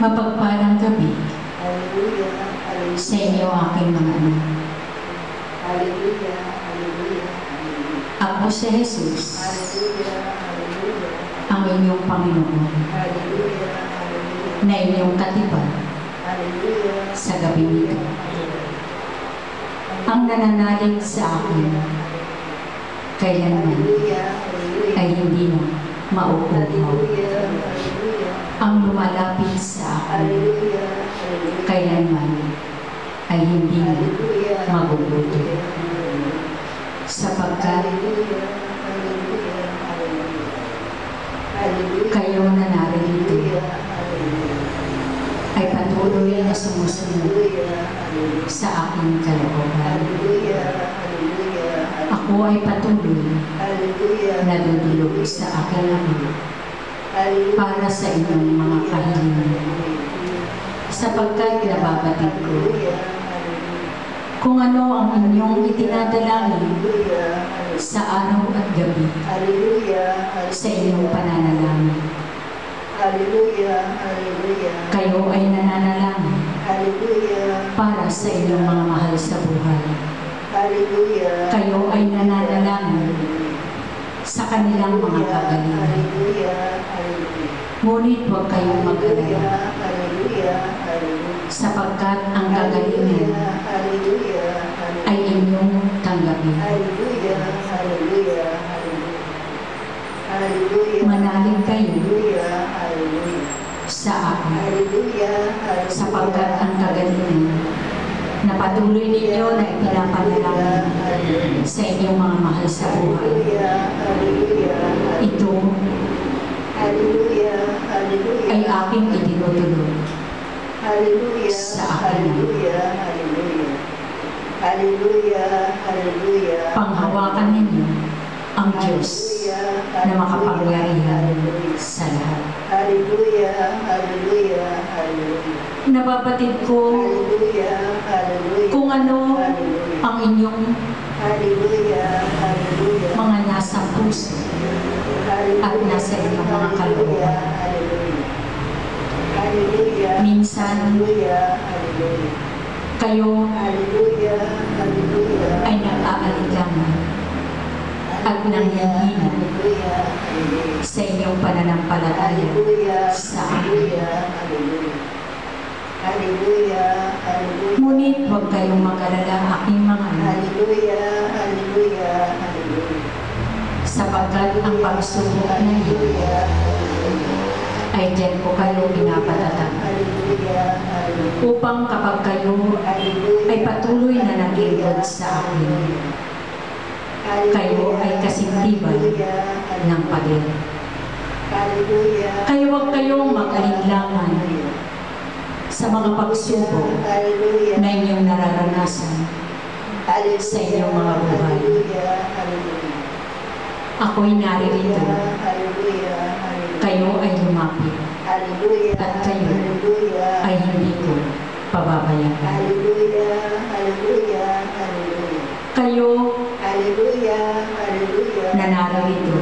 Mapagpalang gabi sa inyo aking mga anak. Ako si Jesus, ang inyong Panginoon, na inyong katipan sa gabi nito. Ang nananalig sa akin, kailanman ay hindi na mauuhaw. Lumalapit sa akin, kailanman ay hindi magugutom. Sapagkat kayo na narito ay patuloy na sumusunod sa aking kalooban. Ako ay patuloy na dudulog sa aking ama Hallelujah. Para sa inyong mga kahilingan. Sapagkat nababatid ko kung ano ang inyong itinadalangin sa araw at gabi sa inyong pananalangin. Kayo ay nananalangin para sa inyong mga mahal sa buhay. Kayo ay nananalangin sa kanilang mga kagalingan. Ngunit huwag kayong mag-alala sapagkat ang kagalingan ay inyong tanggapin. Manalig kayo sa akin sapagkat ang kagalingan na patuloy ninyo na ipinapanalangin sa inyong mga mahal sa buhay. Hallelujah, hallelujah. Ito Hallelujah, hallelujah. Ay aking itinutuloy Hallelujah, sa akin. hallelujah, hallelujah. Hallelujah, hallelujah. panghawakan ninyo ang Diyos na makapangyarihan sa lahat. Hallelujah, hallelujah, hallelujah. Nababatid ko Hallelujah, hallelujah. kung ano Hallelujah. ang inyong Hallelujah, hallelujah. mga nasa puso at nasa inyong mga kalooban. Minsan, kayo ay nag-aalilangan at hallelujah. sa inyong pananampalataya sa akin. Ngunit huwag kayong mag-alala aking mga anak Hallelujah, hallelujah, hallelujah. Sapagkat ang pagsubok Hallelujah, hallelujah. ay diyan ko kayo pinapatatag Hallelujah, hallelujah. upang kapag kayo Hallelujah. ay patuloy na naglingkod sa akin, kayo ay kasintibay ng. Hallelujah. Kaya huwag kayong mag-alinlangan sa mga pagsubok Hallelujah. na inyong nararanasan. sa inyong mga buhay. Ako'y naririto, kayo ay lumapit. At kayo ay hindi ko pababayaan. Kayo na naririto,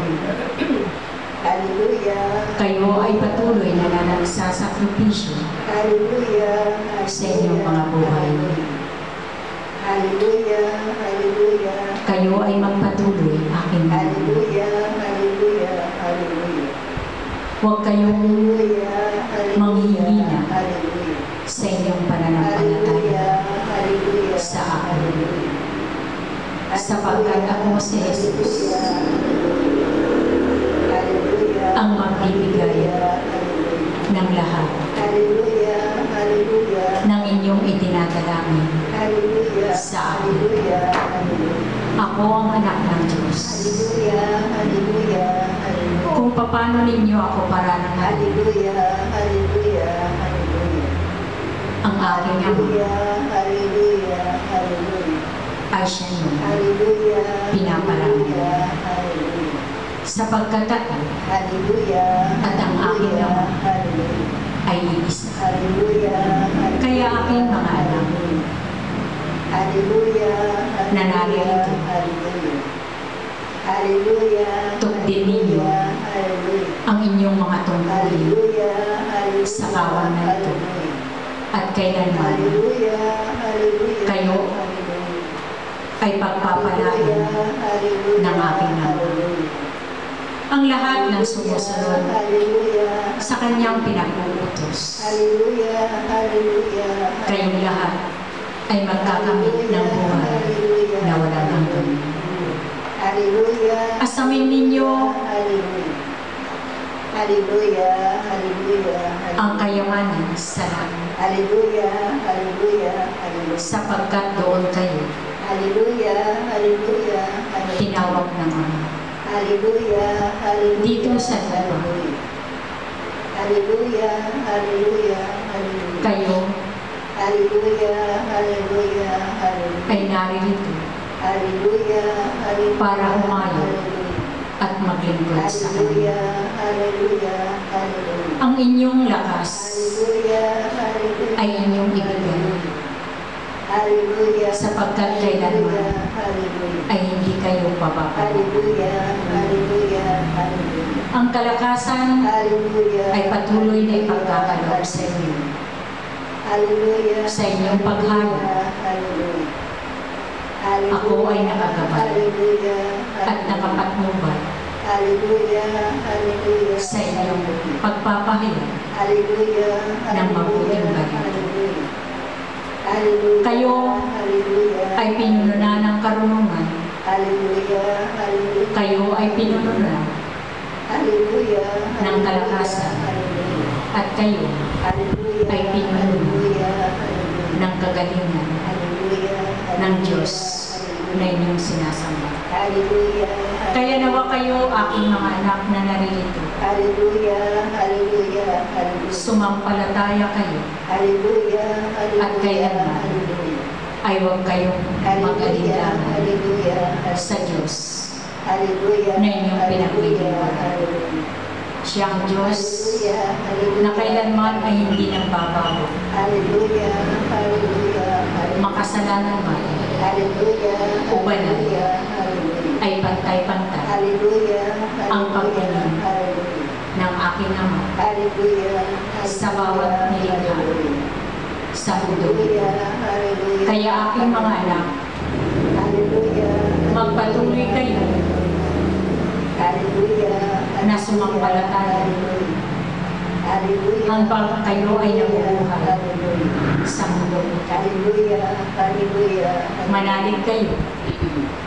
kayo ay patuloy na nanagsasakripisyo Hallelujah. sa inyong mga buhay. Hallelujah. Hallelujah. Kayo ay magpatuloy aking. Hallelujah. Hallelujah. Hallelujah. Huwag kayong. Manghihina. Sa inyong pananampalataya sa akin. Sapagkat ako si Jesus, ang magbibigay ng lahat ng inyong itinadalangin. Sa akin. Ako ang anak ng Diyos. Hallelujah. Hallelujah. Paano ninyo ako pararangan Hallelujah. Hallelujah. Hallelujah. ang aking ama Hallelujah. Hallelujah. Hallelujah. ay siya nyo Hallelujah. Pinaparanggan. Hallelujah. sapagkat ako Hallelujah. At ang aking ama. Hallelujah. ay iisa. Hallelujah. Kaya aking mga anak, Hallelujah. na naririto. Hallelujah. Hallelujah. Tugdin ninyo Hallelujah. Hallelujah. Sa kawan na ito at kailanman Kayo ay pagpapalain ng aking ama. Ang lahat ng sumusunod sa kanyang pinag-uutos. Kayong lahat ay magkakamit ng buhay na walang hanggan. Asamin ninyo Hallelujah, hallelujah, ang kayamanan sa langit Hallelujah, hallelujah, hallelujah. sapagkat doon kayo Hallelujah, hallelujah, hallelujah. tinawag ng Ama. Hallelujah, hallelujah. Dito sa lupa. Hallelujah, hallelujah, hallelujah. Kayo Hallelujah, hallelujah, hallelujah. ay naririto Hallelujah, hallelujah. Para humayo at maglingkod sa Kanya. Hallelujah, hallelujah. Ang inyong lakas Hallelujah, hallelujah. ay inyong ibigay Hallelujah. sapagkat kailanman Hallelujah. ay hindi kayo pababayaan. Hallelujah, hallelujah, hallelujah. Ang kalakasan Hallelujah. ay patuloy na ipagkakaloob sa inyo Hallelujah. sa inyong paghayo Hallelujah. Ako ay Hallelujah. at nakapatnubay Hallelujah. Hallelujah. sa inyong pagpapahayag Hallelujah. ng mabuting balita. Hallelujah. Hallelujah. Kayo Hallelujah. ay pinununan ng karunungan. Hallelujah. Hallelujah. Kayo ay pinununan Hallelujah. ng kalakasan. Hallelujah. at kayo Hallelujah. ay pinuno Hallelujah. Hallelujah. ng kagalingan Hallelujah. ng Diyos na inyong sinasamba. Hallelujah. Kaya nawa kayo, aking mga anak na naririto, Hallelujah. Hallelujah. Hallelujah. sumampalataya kayo Hallelujah. Hallelujah. At kailanman. Hallelujah. ay huwag kayong Hallelujah. sa Diyos. Hallelujah. na inyong pinaglilingkuran. Hallelujah. Siyang Diyos Hallelujah. Hallelujah. na kailanman ay hindi nagbabago. Hallelujah. Hallelujah. Hallelujah. Makasalanan man Hallelujah. Hallelujah. Hallelujah. ay pantay-pantay Hallelujah. Ang. Hallelujah. ng aking Ama Hallelujah. Sa bawat nilikha. sa mundo. Kaya aking mga anak, magpatuloy kayo na sumampalataya hanggang kayo ay nabubuhay sa mundo. Manalig kayo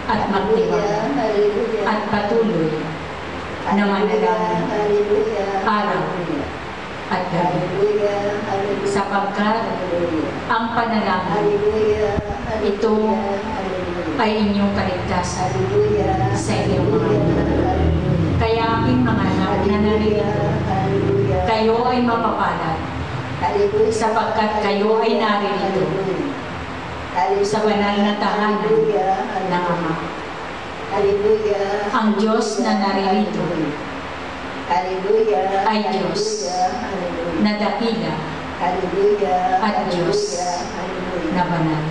at Hallelujah. at patuloy na manalangin. Araw at gabi. Sapagkat ang panalangin. Ito ay inyong kaligtasan sa inyong mga. Kaya aking mga anak na Hallelujah. kayo ay mapapalad. Sapagkat kayo ay Hallelujah. Sa banal na tahanan ng Ama. Ang Diyos na Hallelujah. ay Diyos na dakila. At Diyos na banal.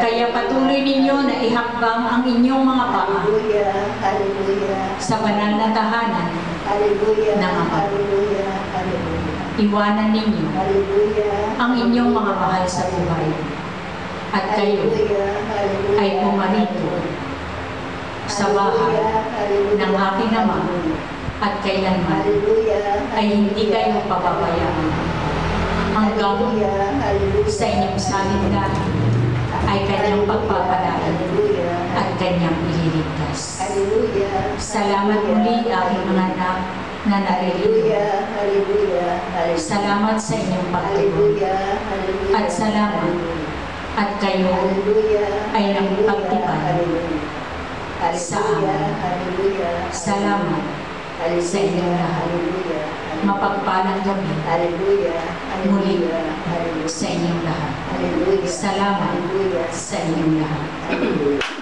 Kaya patuloy ninyo na ihakbang ang inyong mga paa sa banal na tahanan. Ng Ama. Iwanan ninyo ang inyong mga mahal sa buhay. At kayo ay pumarito sa bahay ng aking Ama at kailanman ay hindi kayo pababayaan hanggang sa inyong salita ay kanyang pagpapalain at kanyang ililigtas. Salamat muli aking mga anak na. Hallelujah. Salamat sa inyong. Hallelujah. At salamat. At kayo ay nagpagtibay sa amin. Salamat sa inyong lahat. Mapagpalang gabi. Muli. Sa inyong lahat. Salamat sa inyong lahat.